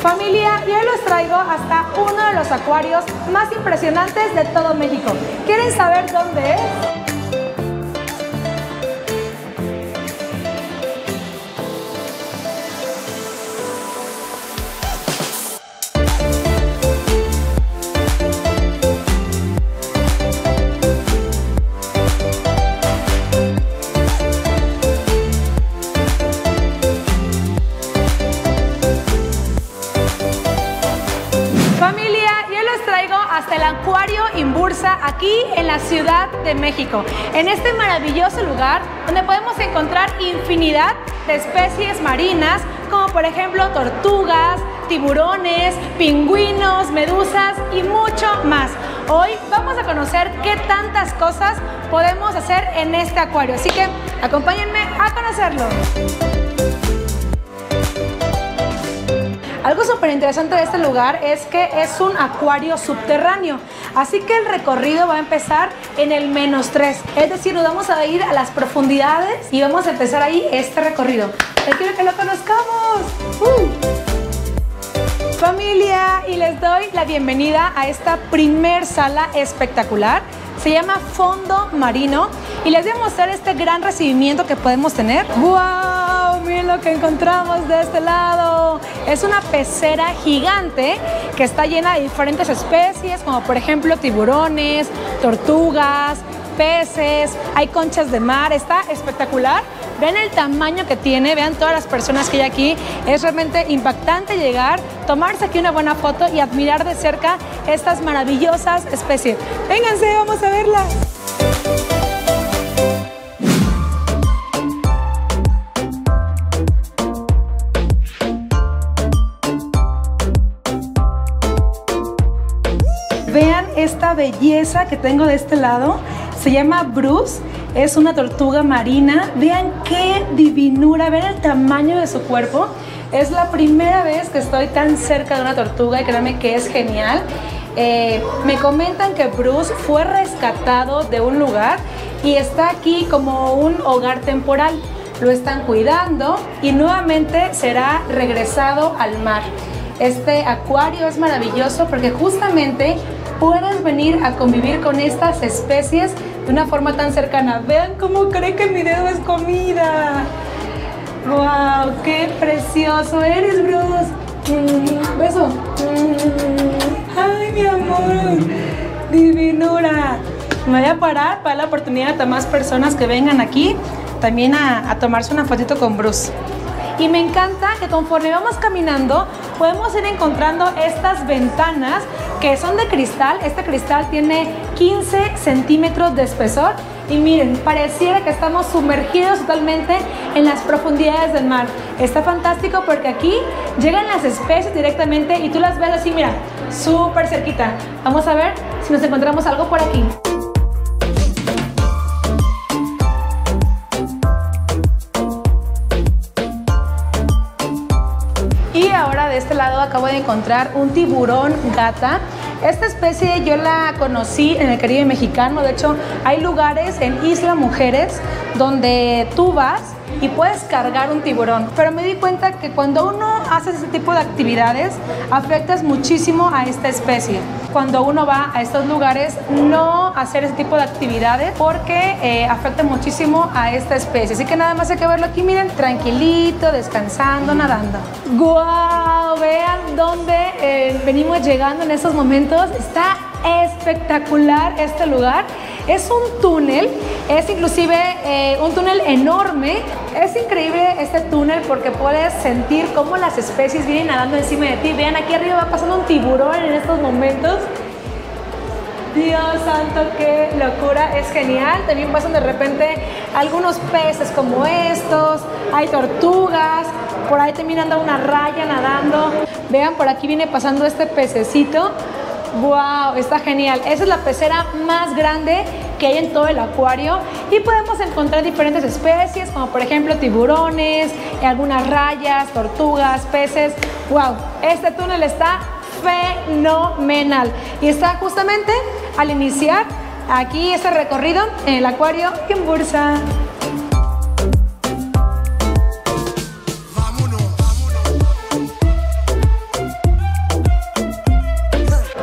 Familia, y hoy los traigo hasta uno de los acuarios más impresionantes de todo México. ¿Quieren saber dónde es? Acuario Imbursa aquí en la Ciudad de México. En este maravilloso lugar donde podemos encontrar infinidad de especies marinas como por ejemplo tortugas, tiburones, pingüinos, medusas y mucho más. Hoy vamos a conocer qué tantas cosas podemos hacer en este acuario, así que acompáñenme a conocerlo. Algo súper interesante de este lugar es que es un acuario subterráneo, así que el recorrido va a empezar en el menos 3, es decir, nos vamos a ir a las profundidades y vamos a empezar ahí este recorrido. Te quiero que lo conozcamos. Uh. Familia, y les doy la bienvenida a esta primer sala espectacular. Se llama Fondo Marino y les voy a mostrar este gran recibimiento que podemos tener. ¡Wow! Miren lo que encontramos de este lado. Es una pecera gigante que está llena de diferentes especies, como por ejemplo tiburones, tortugas, peces, hay conchas de mar, está espectacular. Vean el tamaño que tiene, vean todas las personas que hay aquí. Es realmente impactante llegar, tomarse aquí una buena foto y admirar de cerca estas maravillosas especies. Vénganse, vamos a verlas. Que tengo de este lado. Se llama Bruce, es una tortuga marina. Vean qué divinura, vean el tamaño de su cuerpo. Es la primera vez que estoy tan cerca de una tortuga y créanme que es genial. Eh, me comentan que Bruce fue rescatado de un lugar y está aquí como un hogar temporal. Lo están cuidando y nuevamente será regresado al mar. Este acuario es maravilloso porque justamente puedes venir a convivir con estas especies de una forma tan cercana. Vean cómo cree que mi dedo es comida. ¡Wow! ¡Qué precioso eres, Bruce! Mm, beso. Mm, ¡Ay, mi amor! ¡Divinura! Me voy a parar para la oportunidad a más personas que vengan aquí también a, a tomarse una fotito con Bruce. Y me encanta que conforme vamos caminando podemos ir encontrando estas ventanas que son de cristal. Este cristal tiene 15 centímetros de espesor y miren, pareciera que estamos sumergidos totalmente en las profundidades del mar. Está fantástico porque aquí llegan las especies directamente y tú las ves así, mira, súper cerquita. Vamos a ver si nos encontramos algo por aquí. Lado acabo de encontrar un tiburón gata. Esta especie yo la conocí en el Caribe mexicano, de hecho hay lugares en Isla Mujeres donde tú vas y puedes cargar un tiburón. Pero me di cuenta que cuando uno hace ese tipo de actividades, afectas muchísimo a esta especie. Cuando uno va a estos lugares, no hacer ese tipo de actividades porque eh, afecta muchísimo a esta especie. Así que nada más hay que verlo aquí, miren, tranquilito, descansando, nadando. ¡Guau! Vean dónde eh, venimos llegando en estos momentos. Está espectacular este lugar. Es un túnel, es inclusive eh, un túnel enorme. Es increíble este túnel porque puedes sentir cómo las especies vienen nadando encima de ti. Vean, aquí arriba va pasando un tiburón en estos momentos. Dios santo, qué locura, es genial. También pasan de repente algunos peces como estos, hay tortugas, por ahí también anda una raya nadando. Vean, por aquí viene pasando este pececito. ¡Wow! Está genial. Esa es la pecera más grande que hay en todo el acuario y podemos encontrar diferentes especies como por ejemplo tiburones, algunas rayas, tortugas, peces. ¡Wow! Este túnel está fenomenal y está justamente al iniciar aquí este recorrido en el acuario en Bursa.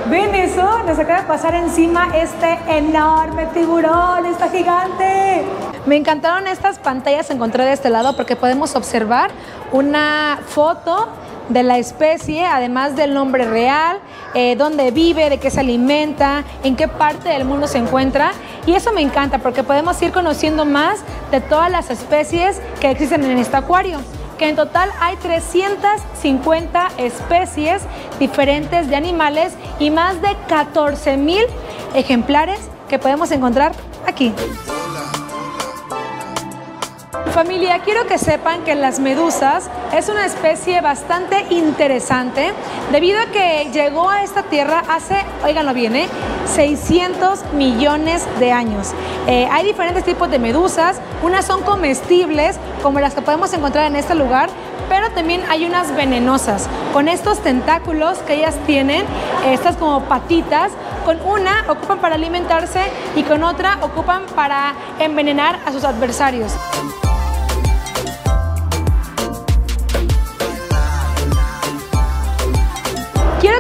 ¿Ven eso? Nos acaba de pasar encima este enorme tiburón, está gigante. Me encantaron estas pantallas encontré de este lado porque podemos observar una foto de la especie, además del nombre real, eh, dónde vive, de qué se alimenta, en qué parte del mundo se encuentra. Y eso me encanta porque podemos ir conociendo más de todas las especies que existen en este acuario que en total hay 350 especies diferentes de animales y más de 14 mil ejemplares que podemos encontrar aquí. Familia, quiero que sepan que las medusas es una especie bastante interesante debido a que llegó a esta tierra hace, oiganlo bien, 600 ¿eh? millones de años. Eh, hay diferentes tipos de medusas, unas son comestibles como las que podemos encontrar en este lugar, pero también hay unas venenosas con estos tentáculos que ellas tienen, estas como patitas, con una ocupan para alimentarse y con otra ocupan para envenenar a sus adversarios.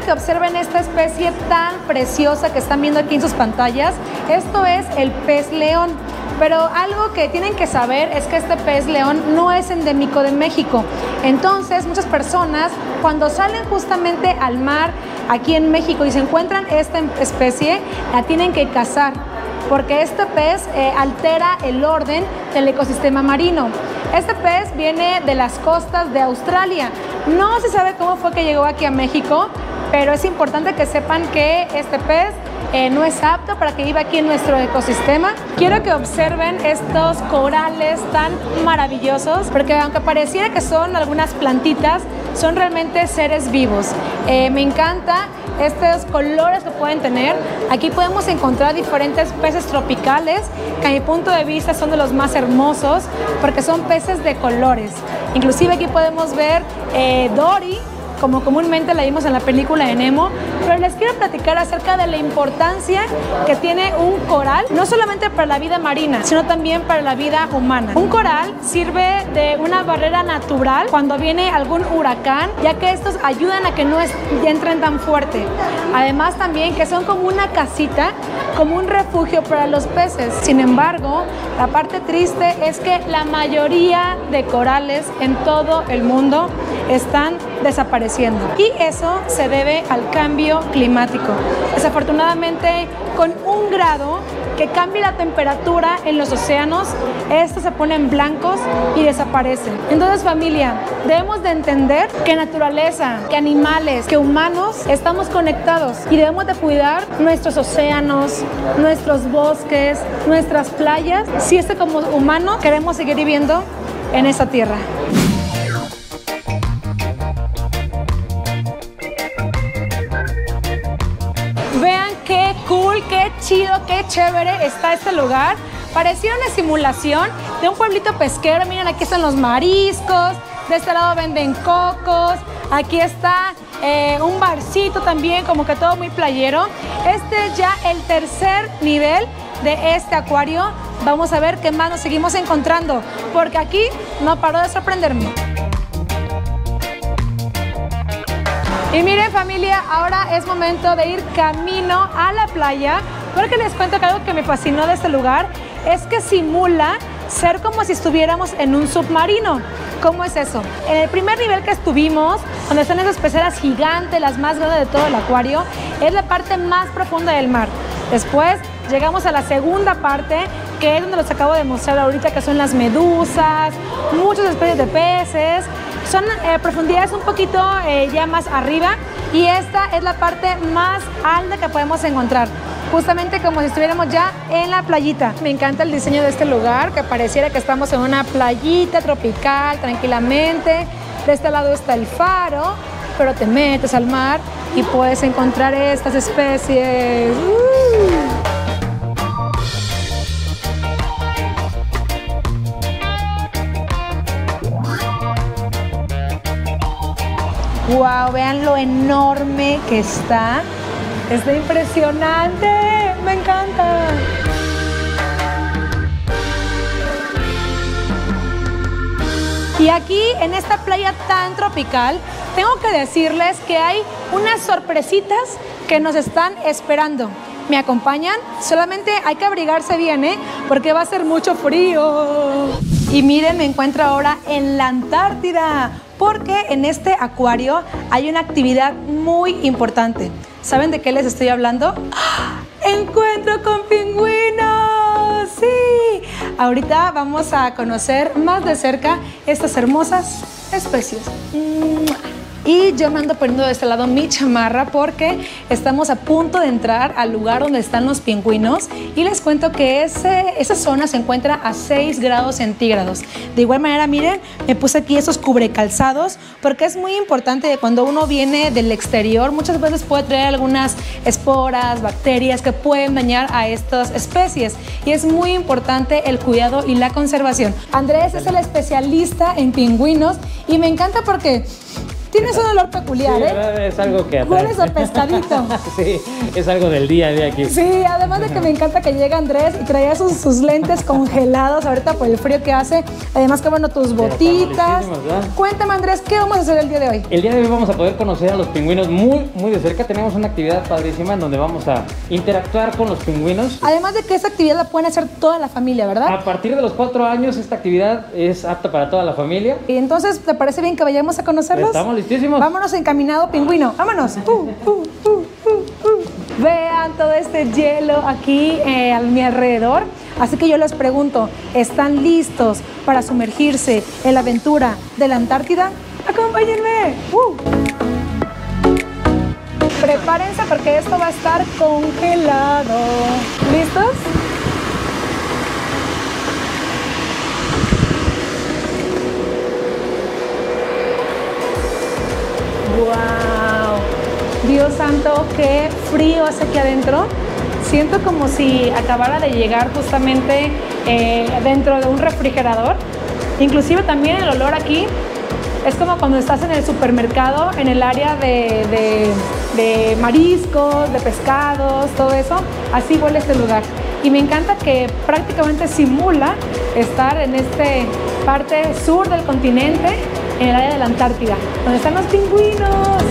Que observen esta especie tan preciosa que están viendo aquí en sus pantallas. Esto es el pez león. Pero algo que tienen que saber es que este pez león no es endémico de México. Entonces, muchas personas cuando salen justamente al mar aquí en México y se encuentran esta especie, la tienen que cazar porque este pez eh, altera el orden del ecosistema marino. Este pez viene de las costas de Australia. No se sabe cómo fue que llegó aquí a México, pero es importante que sepan que este pez eh, no es apto para que viva aquí en nuestro ecosistema. Quiero que observen estos corales tan maravillosos, porque aunque pareciera que son algunas plantitas, son realmente seres vivos. Eh, me encanta estos colores que pueden tener. Aquí podemos encontrar diferentes peces tropicales que a mi punto de vista son de los más hermosos porque son peces de colores. Inclusive aquí podemos ver eh, Dory, como comúnmente la vimos en la película de Nemo, pero les quiero platicar acerca de la importancia que tiene un coral, no solamente para la vida marina, sino también para la vida humana. Un coral sirve de una barrera natural cuando viene algún huracán, ya que estos ayudan a que no entren tan fuerte. Además también que son como una casita, como un refugio para los peces. Sin embargo, la parte triste es que la mayoría de corales en todo el mundo están desapareciendo. Y eso se debe al cambio climático. Desafortunadamente, con un grado que cambie la temperatura en los océanos, estos se ponen blancos y desaparecen. Entonces familia, debemos de entender que naturaleza, que animales, que humanos estamos conectados y debemos de cuidar nuestros océanos, nuestros bosques, nuestras playas, si es que como humanos queremos seguir viviendo en esta tierra. Qué chido, qué chévere está este lugar. Parecía una simulación de un pueblito pesquero. Miren, aquí están los mariscos. De este lado venden cocos. Aquí está eh, un barcito también, como que todo muy playero. Este es ya el tercer nivel de este acuario. Vamos a ver qué más nos seguimos encontrando, porque aquí no paro de sorprenderme. Y miren familia, ahora es momento de ir camino a la playa porque les cuento que algo que me fascinó de este lugar es que simula ser como si estuviéramos en un submarino. ¿Cómo es eso? En el primer nivel que estuvimos, donde están esas peceras gigantes, las más grandes de todo el acuario, es la parte más profunda del mar. Después llegamos a la segunda parte, que es donde los acabo de mostrar ahorita, que son las medusas, muchas especies de peces, son eh, profundidades un poquito eh, ya más arriba y esta es la parte más alta que podemos encontrar. Justamente como si estuviéramos ya en la playita. Me encanta el diseño de este lugar, que pareciera que estamos en una playita tropical, tranquilamente. De este lado está el faro, pero te metes al mar y puedes encontrar estas especies. ¡Uh! Wow, vean lo enorme que está. Está impresionante. Me encanta. Y aquí en esta playa tan tropical, tengo que decirles que hay unas sorpresitas que nos están esperando. ¿Me acompañan? Solamente hay que abrigarse bien, ¿eh? Porque va a ser mucho frío. Y miren, me encuentro ahora en la Antártida, porque en este acuario hay una actividad muy importante. ¿Saben de qué les estoy hablando? ¡Ah! ¡Encuentro con pingüinos! ¡Sí! Ahorita vamos a conocer más de cerca estas hermosas especies. Y yo me ando poniendo de este lado mi chamarra porque estamos a punto de entrar al lugar donde están los pingüinos y les cuento que ese, esa zona se encuentra a 6 grados centígrados. De igual manera, miren, me puse aquí esos cubrecalzados porque es muy importante que cuando uno viene del exterior muchas veces puede traer algunas esporas, bacterias que pueden dañar a estas especies y es muy importante el cuidado y la conservación. Andrés es el especialista en pingüinos y me encanta porque Tienes un olor peculiar, ¿eh? Es algo que atrae. Hueles a pescadito. sí, es algo del día a día aquí. Sí, además de que me encanta que llega Andrés y traía sus, sus lentes congelados ahorita por el frío que hace. Además que bueno, tus botitas. Cuéntame Andrés, ¿qué vamos a hacer el día de hoy? El día de hoy vamos a poder conocer a los pingüinos muy, muy de cerca. Tenemos una actividad padrísima en donde vamos a interactuar con los pingüinos. Además de que esta actividad la pueden hacer toda la familia, ¿verdad? A partir de los cuatro años esta actividad es apta para toda la familia. Y entonces, ¿te parece bien que vayamos a conocerlos? Estamos Vámonos encaminado, pingüino. Vámonos. Uh, uh, uh, Vean todo este hielo aquí eh, a mi alrededor. Así que yo les pregunto, ¿están listos para sumergirse en la aventura de la Antártida? Acompáñenme. Prepárense porque esto va a estar congelado. ¿Listos? ¡Wow! Dios santo, qué frío hace aquí adentro. Siento como si acabara de llegar justamente eh, dentro de un refrigerador. Inclusive también el olor aquí es como cuando estás en el supermercado, en el área de, de mariscos, de pescados, todo eso. Así huele este lugar. Y me encanta que prácticamente simula estar en este parte sur del continente en el área de la Antártida, donde están los pingüinos.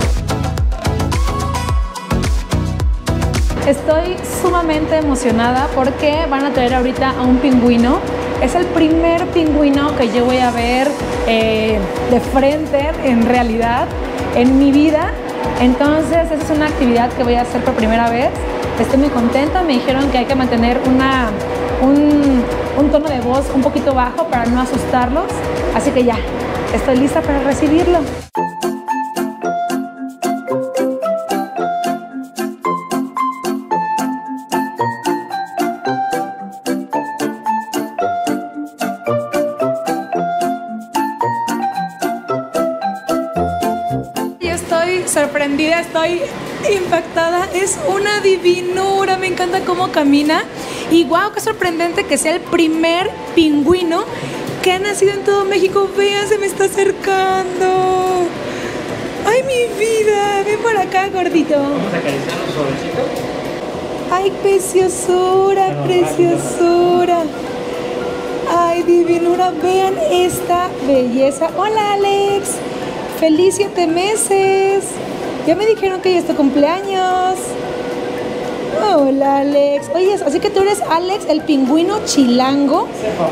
Estoy sumamente emocionada porque van a traer ahorita a un pingüino. Es el primer pingüino que yo voy a ver eh, de frente en realidad en mi vida. Entonces esa es una actividad que voy a hacer por primera vez. Estoy muy contenta. Me dijeron que hay que mantener un tono de voz un poquito bajo para no asustarlos. Así que ya, Estoy lista para recibirlo. Estoy sorprendida, estoy impactada. Es una divinura, me encanta cómo camina. Y wow, qué sorprendente que sea el primer pingüino que ha nacido en todo México. Vean, se me está acercando. ¡Ay, mi vida! Ven por acá, gordito. Vamos a acariciarlo suavecito. ¡Ay, preciosura, preciosura! ¡Ay, divinura! Vean esta belleza. ¡Hola, Alex! ¡Feliz siete meses! Ya me dijeron que ya es tu cumpleaños. Hola Alex. Oye, así que tú eres Alex, el pingüino chilango.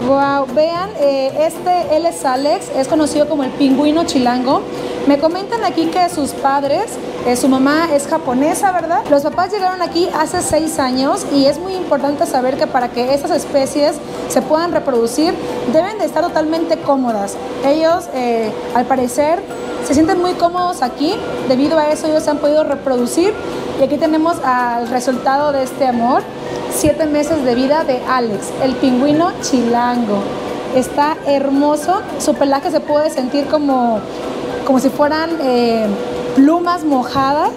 Wow, vean, eh, este, él es Alex, es conocido como el pingüino chilango. Me comentan aquí que sus padres, eh, su mamá es japonesa, ¿verdad? Los papás llegaron aquí hace seis años y es muy importante saber que para que estas especies se puedan reproducir deben de estar totalmente cómodas. Ellos, eh, al parecer, se sienten muy cómodos aquí, debido a eso ellos se han podido reproducir y aquí tenemos al resultado de este amor, siete meses de vida de Alex, el pingüino chilango. Está hermoso, su pelaje se puede sentir como, como si fueran eh, plumas mojadas.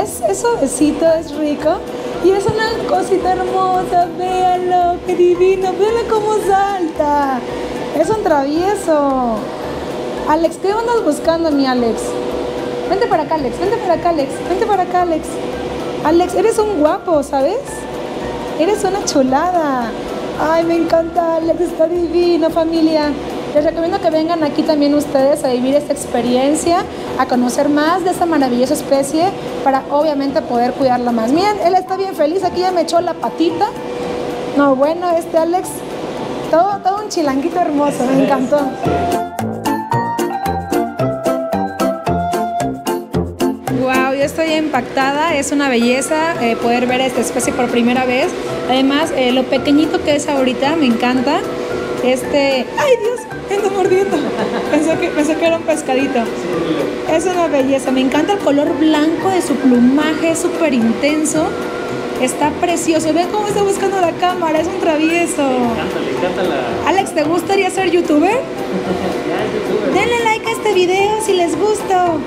Es, es suavecito, es rico. Y es una cosita hermosa, véanlo, qué divino, véanlo cómo salta. Es un travieso. Alex, ¿qué andas buscando, mi Alex? Vente para acá, Alex. Vente para acá, Alex. Vente para acá, Alex. Alex, eres un guapo, ¿sabes? Eres una chulada. Ay, me encanta, Alex. Está divino, familia. Les recomiendo que vengan aquí también ustedes a vivir esta experiencia, a conocer más de esta maravillosa especie para obviamente poder cuidarla más. Miren, él está bien feliz, aquí ya me echó la patita. No, bueno, este Alex, todo, todo un chilanguito hermoso, me encantó. Estoy impactada, es una belleza eh, poder ver esta especie por primera vez. Además, eh, lo pequeñito que es ahorita, me encanta. Este, ay Dios, ando mordiendo. Pensé que, pensé que era un pescadito. Es una belleza, me encanta el color blanco de su plumaje, es súper intenso. Está precioso. Ve cómo está buscando la cámara, es un travieso. Cántale, cántala. Alex, ¿te gustaría ser youtuber? Ya, youtuber. Denle like a este video si les gustó.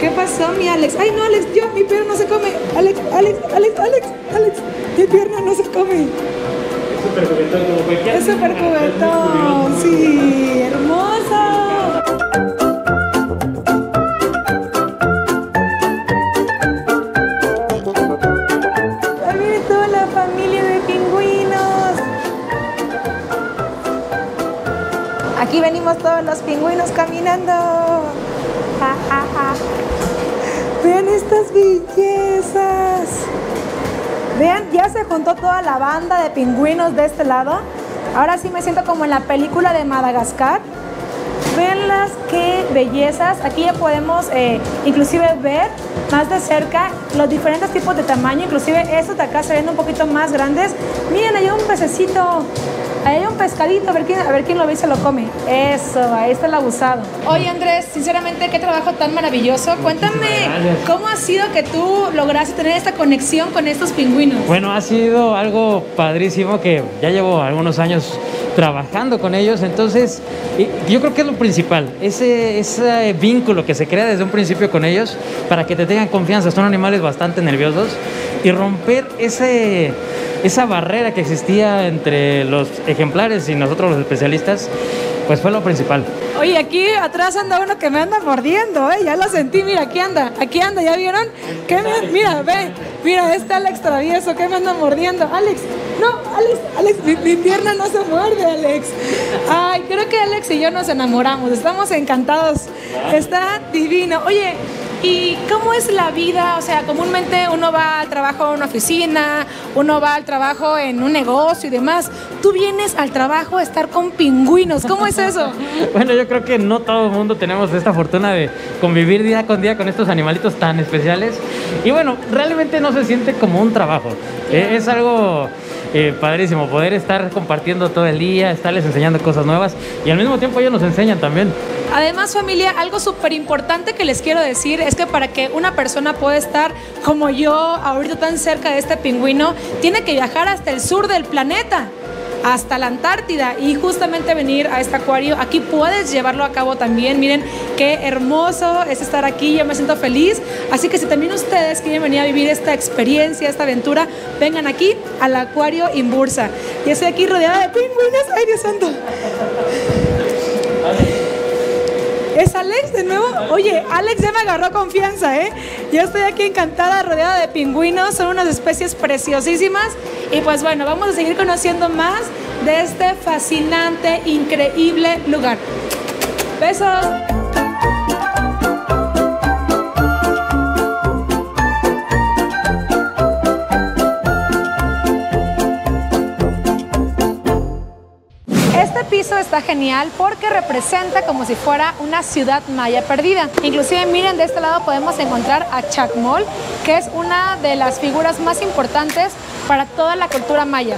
¿Qué pasó, mi Alex? Ay, no, Alex, yo, mi pierna no se come. Alex, Alex, Alex, Alex, Alex, mi pierna no se come. Es súper juguetón, como cualquier Es súper cubetón, sí, hermoso. Miren toda la familia de pingüinos. Aquí venimos todos los pingüinos caminando. Vean estas bellezas. Vean, ya se juntó toda la banda de pingüinos de este lado. Ahora sí me siento como en la película de Madagascar. Veanlas, qué bellezas. Aquí ya podemos eh, inclusive ver más de cerca los diferentes tipos de tamaño. Inclusive estos de acá se ven un poquito más grandes. Miren, hay un pececito. Ahí hay un pescadito, a ver, quién, a ver quién lo ve y se lo come. Eso, ahí está el abusado. Oye Andrés, sinceramente, qué trabajo tan maravilloso. Cuéntame. ¿cómo ha sido que tú lograste tener esta conexión con estos pingüinos? Bueno, ha sido algo padrísimo que ya llevo algunos años trabajando con ellos, entonces yo creo que es lo principal, ese, ese vínculo que se crea desde un principio con ellos para que te tengan confianza, son animales bastante nerviosos y romper ese, esa barrera que existía entre los ejemplares y nosotros los especialistas, pues fue lo principal. Oye, aquí atrás anda uno que me anda mordiendo, ¿eh? Ya lo sentí, mira, aquí anda, aquí anda, ¿ya vieron? ¿Qué me- Mira, ve, mira, este Alex travieso, ¿qué me anda mordiendo? Alex, no, Alex, Alex, mi, mi pierna no se muerde, Alex. Ay, creo que Alex y yo nos enamoramos, estamos encantados. Está divino. Oye, ¿y cómo es la vida? O sea, comúnmente uno va al trabajo en una oficina, uno va al trabajo en un negocio y demás. Tú vienes al trabajo a estar con pingüinos, ¿cómo es eso? Bueno, yo creo que no todo el mundo tenemos esta fortuna de convivir día con día con estos animalitos tan especiales. Y bueno, realmente no se siente como un trabajo. Eh, es algo eh, padrísimo poder estar compartiendo todo el día, estarles enseñando cosas nuevas y al mismo tiempo ellos nos enseñan también. Además, familia, algo súper importante que les quiero decir es que para que una persona pueda estar como yo, ahorita tan cerca de este pingüino, tiene que viajar hasta el sur del planeta, hasta la Antártida y justamente venir a este acuario. Aquí puedes llevarlo a cabo también. Miren qué hermoso es estar aquí, yo me siento feliz. Así que si también ustedes quieren venir a vivir esta experiencia, esta aventura, vengan aquí al acuario Imbursa. Y estoy aquí rodeada de pingüinos. ¡Ay, Dios santo! ¿Es Alex de nuevo? Oye, Alex ya me agarró confianza, ¿eh? Yo estoy aquí encantada, rodeada de pingüinos, son unas especies preciosísimas. Y pues bueno, vamos a seguir conociendo más de este fascinante, increíble lugar. Besos. Está genial porque representa como si fuera una ciudad maya perdida. Inclusive miren, de este lado podemos encontrar a Chacmol, que es una de las figuras más importantes para toda la cultura maya.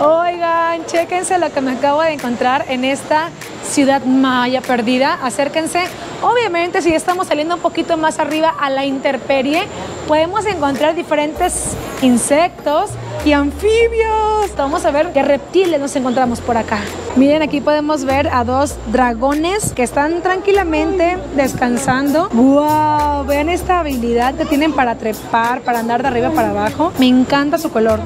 Oigan, chéquense lo que me acabo de encontrar en esta ciudad maya perdida. Acérquense. Obviamente, si estamos saliendo un poquito más arriba a la intemperie, podemos encontrar diferentes insectos. Y anfibios. Vamos a ver qué reptiles nos encontramos por acá. Miren, aquí podemos ver a dos dragones que están tranquilamente descansando. ¡Wow! Vean esta habilidad que tienen para trepar, para andar de arriba para abajo. Me encanta su color.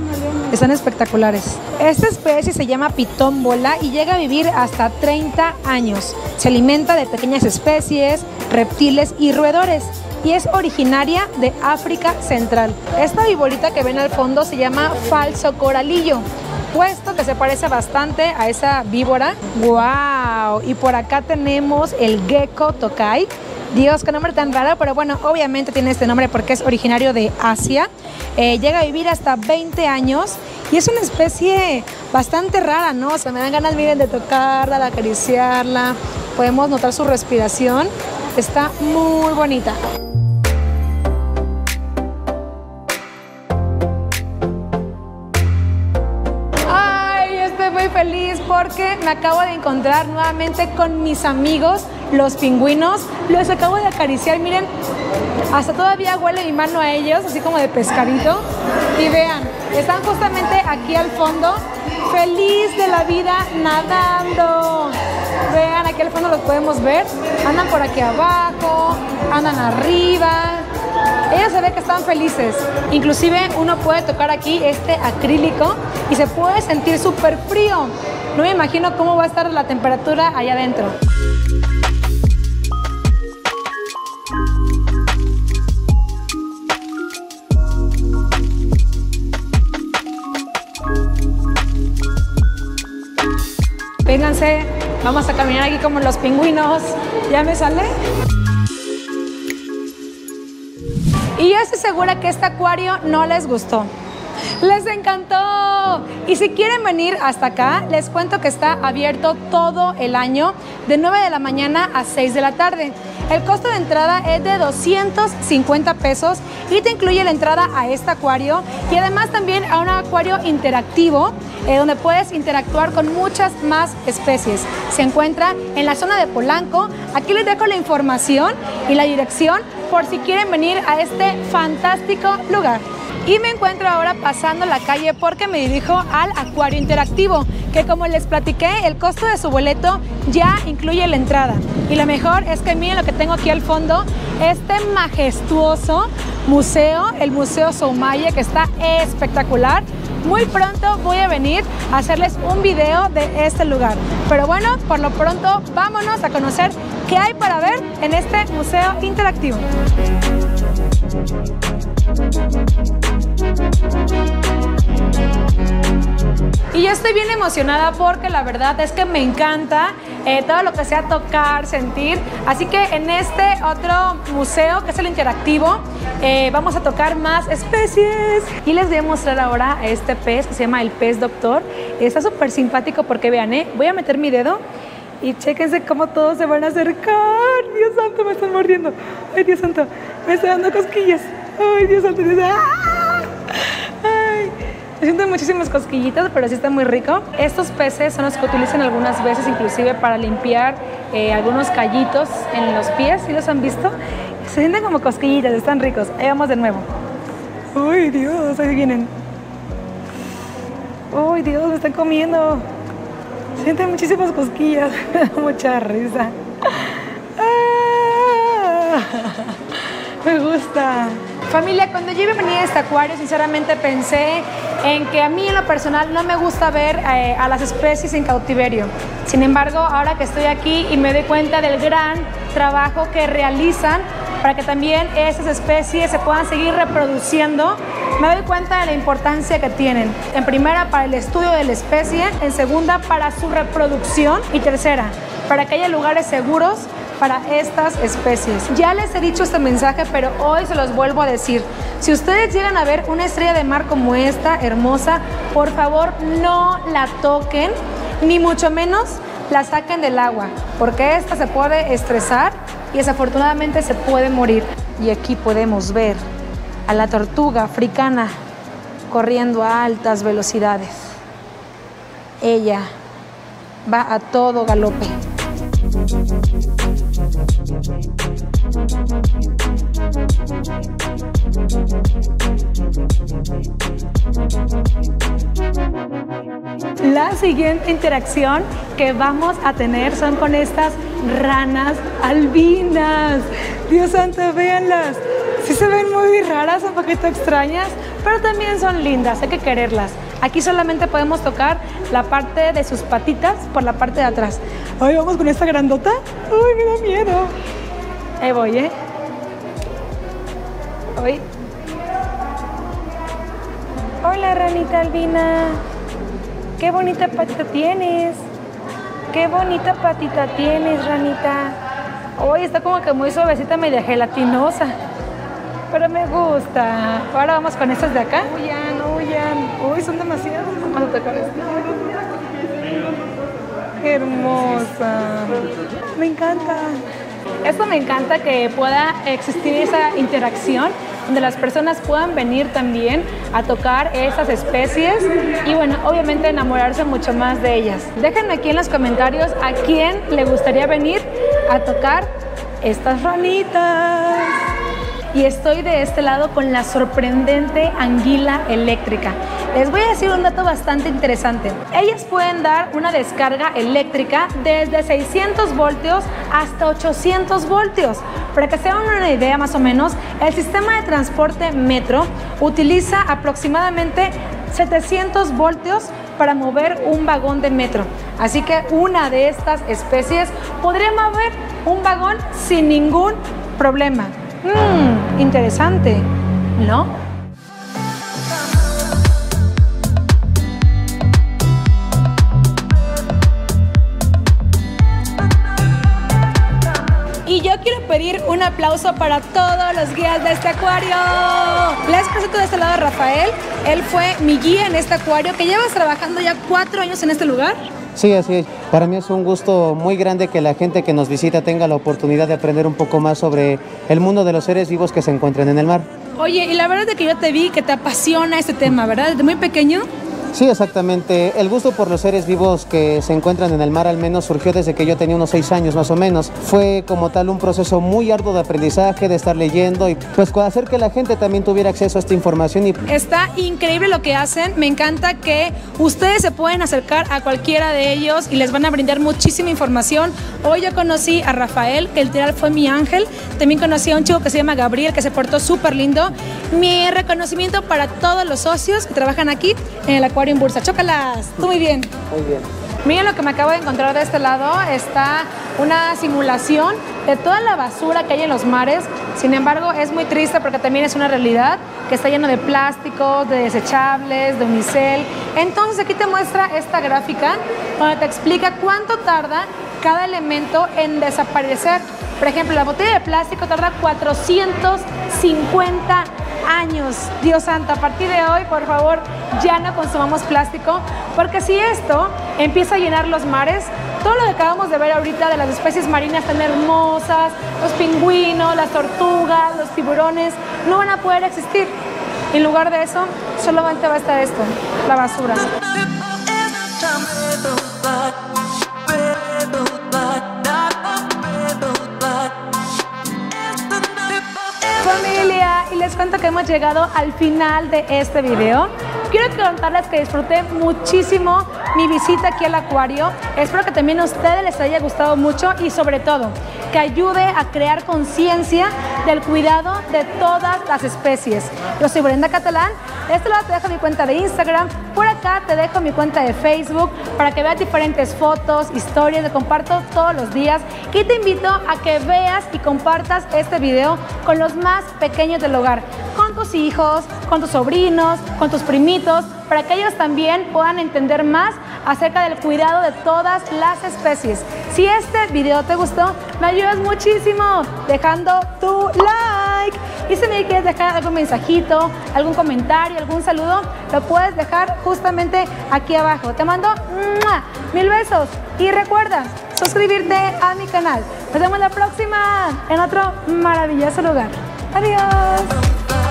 Están espectaculares. Esta especie se llama pitón bola y llega a vivir hasta 30 años. Se alimenta de pequeñas especies, reptiles y roedores y es originaria de África Central. Esta viborita que ven al fondo se llama falso coralillo puesto que se parece bastante a esa víbora. ¡Wow! Y por acá tenemos el gecko tokai. Dios, qué nombre tan raro, pero bueno, obviamente tiene este nombre porque es originario de Asia. Eh, llega a vivir hasta 20 años y es una especie bastante rara, ¿no? O sea, me dan ganas, miren, de tocarla, de acariciarla. Podemos notar su respiración. Está muy bonita. Porque me acabo de encontrar nuevamente con mis amigos, los pingüinos. Los acabo de acariciar, miren, hasta todavía huele mi mano a ellos, así como de pescadito. Y vean, están justamente aquí al fondo, feliz de la vida, nadando. Vean, aquí al fondo los podemos ver. Andan por aquí abajo, andan arriba. Ellos se ve que están felices. Inclusive uno puede tocar aquí este acrílico y se puede sentir súper frío. No me imagino cómo va a estar la temperatura allá adentro. Vénganse, vamos a caminar aquí como los pingüinos. ¿Ya me sale? Y yo estoy segura que este acuario no les gustó. Les encantó. Y si quieren venir hasta acá, les cuento que está abierto todo el año de 9 de la mañana a 6 de la tarde. El costo de entrada es de 250 pesos y te incluye la entrada a este acuario y además también a un acuario interactivo eh, donde puedes interactuar con muchas más especies. Se encuentra en la zona de Polanco. Aquí les dejo la información y la dirección por si quieren venir a este fantástico lugar. Y me encuentro ahora pasando la calle porque me dirijo al acuario interactivo, que como les platiqué, el costo de su boleto ya incluye la entrada. Y lo mejor es que miren lo que tengo aquí al fondo, este majestuoso museo, el Museo Soumaya, que está espectacular. Muy pronto voy a venir a hacerles un video de este lugar. Pero bueno, por lo pronto vámonos a conocer qué hay para ver en este museo interactivo. Y yo estoy bien emocionada porque la verdad es que me encanta eh, todo lo que sea tocar, sentir. Así que en este otro museo, que es el interactivo, eh, vamos a tocar más especies. Y les voy a mostrar ahora este pez que se llama el pez doctor. Está súper simpático porque vean, eh, voy a meter mi dedo y chéquense cómo todos se van a acercar. Dios santo, me están mordiendo. Ay, Dios santo, me está dando cosquillas. Ay, Dios santo, Dios santo. ¡Ah! Siento muchísimas cosquillitas, pero sí está muy rico. Estos peces son los que utilizan algunas veces inclusive para limpiar eh, algunos callitos en los pies, ¿sí los han visto? Se sienten como cosquillitas, están ricos. Ahí vamos de nuevo. ¡Ay, Dios! Ahí vienen. ¡Ay, Dios! Me están comiendo. Sienten muchísimas cosquillas. Mucha risa. Ah, me gusta. Familia, cuando yo iba a venir a este acuario, sinceramente pensé en que a mí en lo personal no me gusta ver eh, a las especies en cautiverio. Sin embargo, ahora que estoy aquí y me doy cuenta del gran trabajo que realizan para que también esas especies se puedan seguir reproduciendo, me doy cuenta de la importancia que tienen. En primera, para el estudio de la especie, en segunda, para su reproducción y tercera, para que haya lugares seguros para estas especies. Ya les he dicho este mensaje, pero hoy se los vuelvo a decir. Si ustedes llegan a ver una estrella de mar como esta, hermosa, por favor no la toquen, ni mucho menos la saquen del agua, porque esta se puede estresar y desafortunadamente se puede morir. Y aquí podemos ver a la tortuga africana corriendo a altas velocidades. Ella va a todo galope. Siguiente interacción que vamos a tener son con estas ranas albinas. Dios santo, véanlas. Sí se ven muy raras, un poquito extrañas, pero también son lindas, hay que quererlas. Aquí solamente podemos tocar la parte de sus patitas por la parte de atrás. Ay, vamos con esta grandota. Ay, me da miedo. Ahí voy, ¿eh? Hoy. Hola, ranita albina. Qué bonita patita tienes. Qué bonita patita tienes, ranita. Hoy está como que muy suavecita, media gelatinosa. Pero me gusta. Ahora vamos con estas de acá. Huyan, huyan. Uy, son demasiadas. Vamos a tocar esta. Hermosa. Me encanta. Esto me encanta que pueda existir esa interacción donde las personas puedan venir también a tocar esas especies y bueno, obviamente enamorarse mucho más de ellas. Déjenme aquí en los comentarios a quién le gustaría venir a tocar estas ranitas y estoy de este lado con la sorprendente anguila eléctrica. Les voy a decir un dato bastante interesante. Ellas pueden dar una descarga eléctrica desde 600 voltios hasta 800 voltios. Para que se hagan una idea más o menos, el sistema de transporte metro utiliza aproximadamente 700 voltios para mover un vagón de metro. Así que una de estas especies podría mover un vagón sin ningún problema. Mmm, interesante, ¿no? Un aplauso para todos los guías de este acuario. Les presento de este lado a Rafael. Él fue mi guía en este acuario, que llevas trabajando ya cuatro años en este lugar. Sí, así es. Para mí es un gusto muy grande que la gente que nos visita tenga la oportunidad de aprender un poco más sobre el mundo de los seres vivos que se encuentran en el mar. Oye, y la verdad es que yo te vi que te apasiona este tema, ¿verdad? Desde muy pequeño. Sí, exactamente. El gusto por los seres vivos que se encuentran en el mar al menos surgió desde que yo tenía unos seis años más o menos. Fue como tal un proceso muy arduo de aprendizaje, de estar leyendo y pues hacer que la gente también tuviera acceso a esta información. Y... Está increíble lo que hacen. Me encanta que ustedes se pueden acercar a cualquiera de ellos y les van a brindar muchísima información. Hoy yo conocí a Rafael, que literal fue mi ángel. También conocí a un chico que se llama Gabriel, que se portó súper lindo. Mi reconocimiento para todos los socios que trabajan aquí en el acuario en Bursa. Chócalas. Tú muy bien. Muy bien. Miren lo que me acabo de encontrar de este lado. Está una simulación de toda la basura que hay en los mares. Sin embargo, es muy triste porque también es una realidad que está lleno de plásticos, de desechables, de unicel. Entonces aquí te muestra esta gráfica donde te explica cuánto tarda cada elemento en desaparecer. Por ejemplo, la botella de plástico tarda 450 años. Dios santo, a partir de hoy, por favor, ya no consumamos plástico, porque si esto empieza a llenar los mares, todo lo que acabamos de ver ahorita de las especies marinas tan hermosas, los pingüinos, las tortugas, los tiburones, no van a poder existir. En lugar de eso, solamente va a estar esto, la basura. Les cuento que hemos llegado al final de este video. Quiero contarles que disfruté muchísimo mi visita aquí al acuario. Espero que también a ustedes les haya gustado mucho y sobre todo que ayude a crear conciencia del cuidado de todas las especies. Yo soy Brenda Catalán. De este lado te dejo mi cuenta de Instagram. Por acá te dejo mi cuenta de Facebook para que veas diferentes fotos, historias que comparto todos los días. Y te invito a que veas y compartas este video con los más pequeños del hogar, con tus hijos, con tus sobrinos, con tus primitos, para que ellos también puedan entender más acerca del cuidado de todas las especies. Si este video te gustó, me ayudas muchísimo dejando tu like. Y si me quieres dejar algún mensajito, algún comentario, algún saludo, lo puedes dejar justamente aquí abajo. Te mando mil besos y recuerda suscribirte a mi canal. Nos vemos la próxima en otro maravilloso lugar. Adiós.